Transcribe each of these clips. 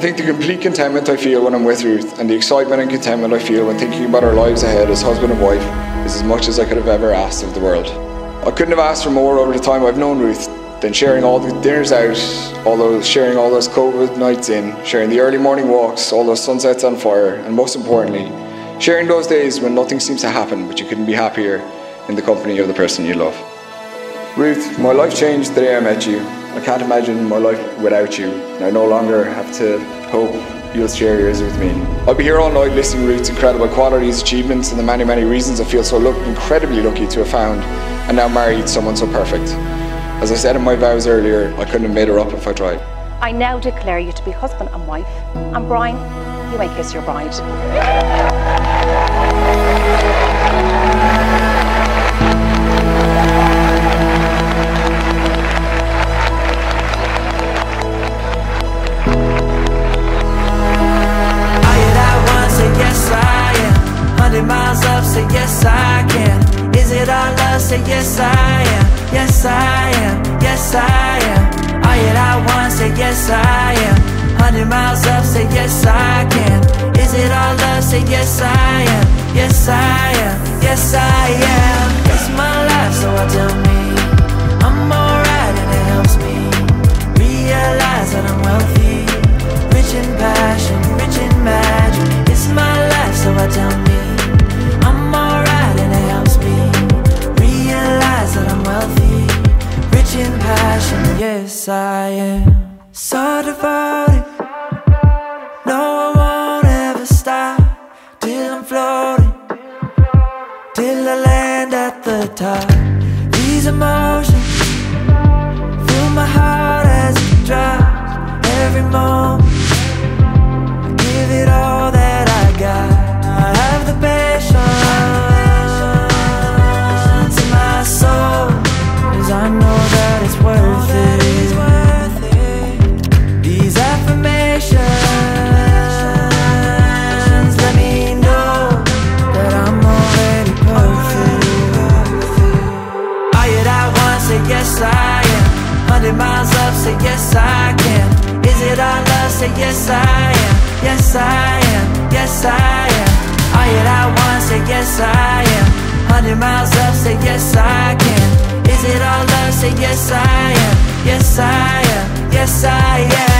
think the complete contentment I feel when I'm with Ruth and the excitement and contentment I feel when thinking about our lives ahead as husband and wife is as much as I could have ever asked of the world. I couldn't have asked for more over the time I've known Ruth than sharing all the dinners out, all those sharing all those COVID nights in, sharing the early morning walks, all those sunsets on fire, and most importantly, sharing those days when nothing seems to happen but you couldn't be happier in the company of the person you love. Ruth, my life changed the day I met you. I can't imagine my life without you. I no longer have to hope you'll share yours with me. I'll be here all night listing Ruth's incredible qualities, achievements, and the many, many reasons I feel so incredibly lucky to have found and now married someone so perfect. As I said in my vows earlier, I couldn't have made her up if I tried. I now declare you to be husband and wife. And Brian, you may kiss your bride. Say yes I am. Yes I am, yes I am. You that one, say yes I am. Hundred miles up, say yes I can These emotions Fill my heart as it drops Every moment Say yes I am. Yes I am, yes I am. You that one? Say yes I am. Hundred miles up, say yes I can. Is it all love? Say yes I am. Yes I am, yes I am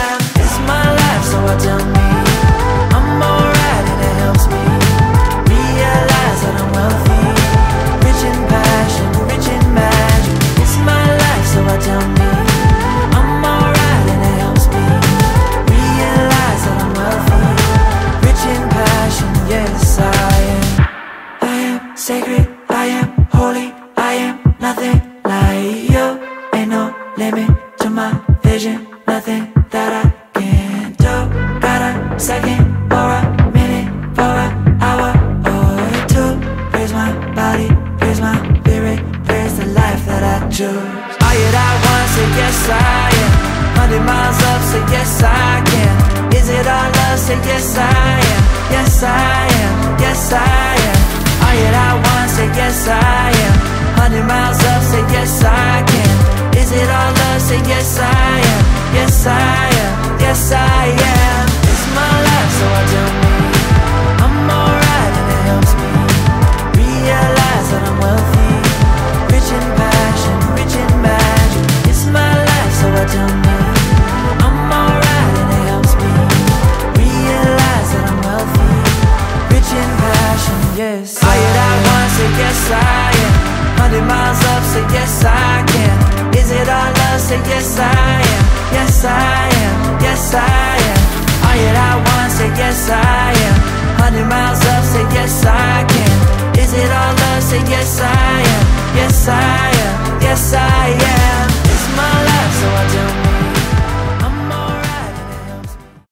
nothing like you. Ain't no limit to my vision. Nothing that I can't do. Got a second or a minute For an hour or two. Praise my body, praise my spirit. Praise the life that I choose. Are you that one? Say yes I am. Hundred miles up, say yes I can. Is it all love? Say yes I am. Yes I am, yes I am. Are you that yes I am Hundred miles up, say yes I can Is it all love? Say yes